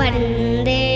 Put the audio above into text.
വരുന്നേ